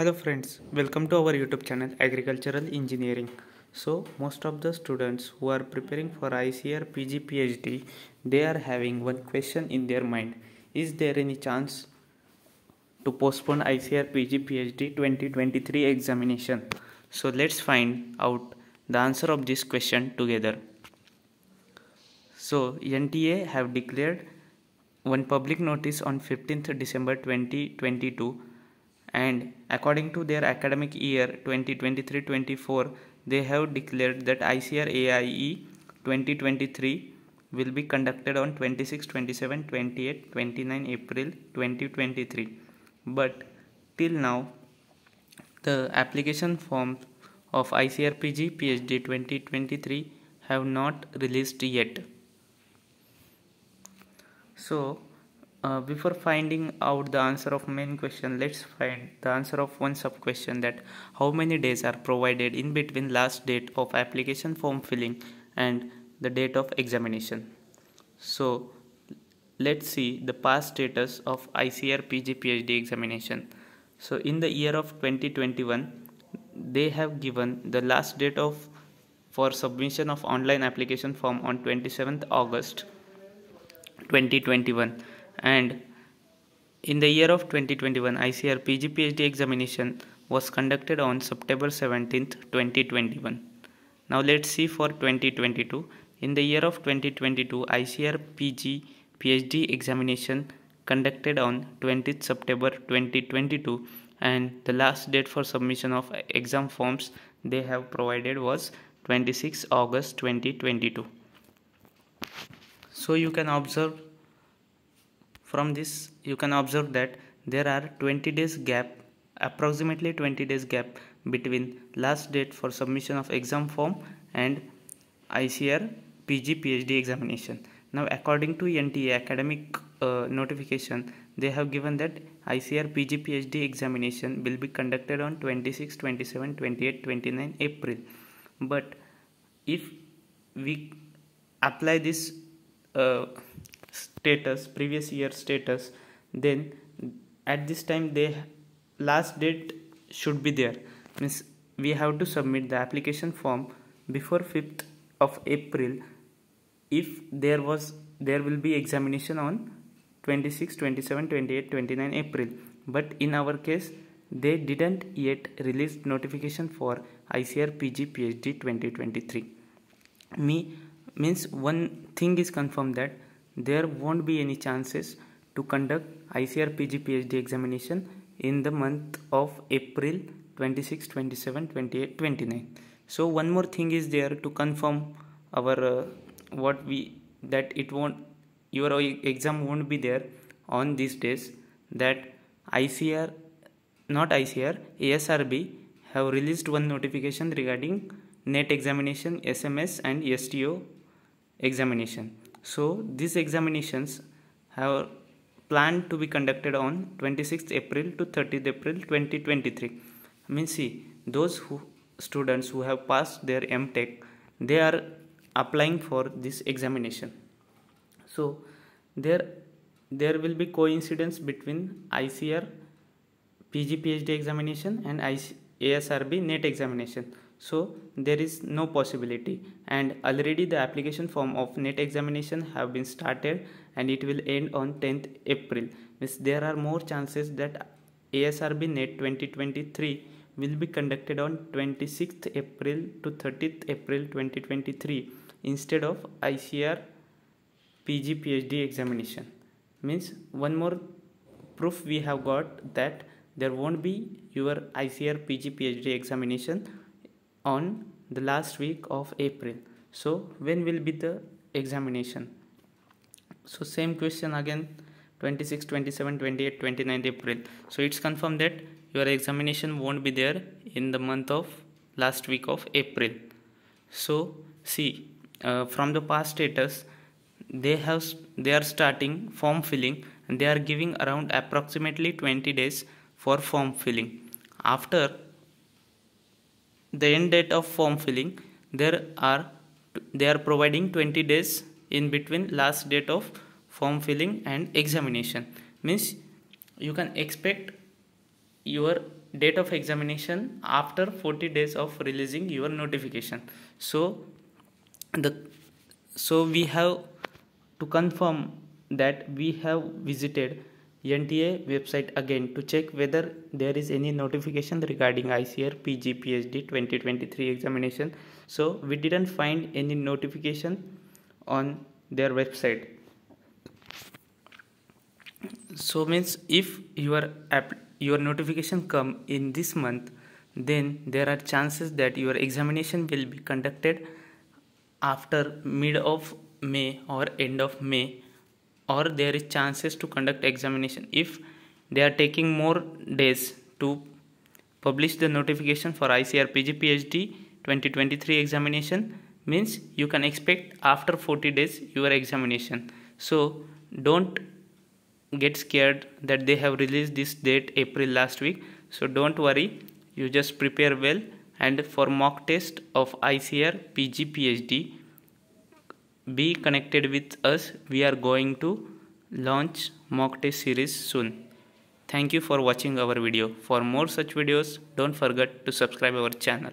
Hello friends, welcome to our YouTube channel Agricultural Engineering. So most of the students who are preparing for ICAR PG PhD, they are having one question in their mind. Is there any chance to postpone ICAR PG PhD 2023 examination? So let's find out the answer of this question together. So NTA have declared one public notice on 15th December 2022 and according to their academic year 2023-24 they have declared that ICAR AIE 2023 will be conducted on 26 27 28 29 April 2023 but till now the application form of ICAR PG PhD 2023 have not released yet. So uh, before finding out the answer of main question let's find the answer of one sub question that how many days are provided in between last date of application form filling and the date of examination. So let's see the past status of ICAR PG PhD examination. So in the year of 2021 they have given the last date of for submission of online application form on 27th August 2021 and in the year of 2021 ICAR PG PhD examination was conducted on September 17th 2021 now let's see for 2022 in the year of 2022 ICAR PG PhD examination conducted on 20th September 2022 and the last date for submission of exam forms they have provided was 26 August 2022 so you can observe from this you can observe that there are 20 days gap approximately 20 days gap between last date for submission of exam form and ICAR PG PhD examination. Now according to NTA academic uh, notification they have given that ICAR PG PhD examination will be conducted on 26, 27, 28, 29 April. But if we apply this uh, status previous year status then at this time they last date should be there. Means we have to submit the application form before 5th of april. If there was there will be examination on 26 27 28 29 april. But in our case they didn't yet release notification for icar pg phd 2023 me means one thing is confirmed that there won't be any chances to conduct ICAR PG PhD examination in the month of April 26, 27, 28, 29. So one more thing is there to confirm our uh, what we that it won't your exam won't be there on these days that ICAR not ICAR ASRB have released one notification regarding NET examination SMS and STO examination so these examinations have planned to be conducted on 26th April to 30th April 2023. I mean see those who students who have passed their MTech they are applying for this examination. So there there will be coincidence between ICAR PG PhD examination and IC, ASRB NET examination so there is no possibility. And already the application form of net examination have been started and it will end on 10th april. Means there are more chances that asrb net 2023 will be conducted on 26th april to 30th april 2023 instead of icar pg phd examination. Means one more proof we have got that there won't be your icar pg phd examination on the last week of April. So when will be the examination? So same question again 26, 27, 28, 29 April. So it's confirmed that your examination won't be there in the month of last week of April. So see uh, from the past status they have they are starting form filling and they are giving around approximately 20 days for form filling. After the end date of form filling there are they are providing 20 days in between last date of form filling and examination. Means you can expect your date of examination after 40 days of releasing your notification. So the so we have to confirm that we have visited NTA website again to check whether there is any notification regarding ICAR PG PhD 2023 examination. So we didn't find any notification on their website. So means if your app your notification come in this month then there are chances that your examination will be conducted after mid of May or end of May or there is chances to conduct examination. If they are taking more days to publish the notification for ICAR PG PhD 2023 examination means you can expect after 40 days your examination. So don't get scared that they have released this date April last week. So don't worry. You just prepare well and for mock test of ICAR PG PhD be connected with us we are going to launch mock test series soon. Thank you for watching our video. For more such videos don't forget to subscribe our channel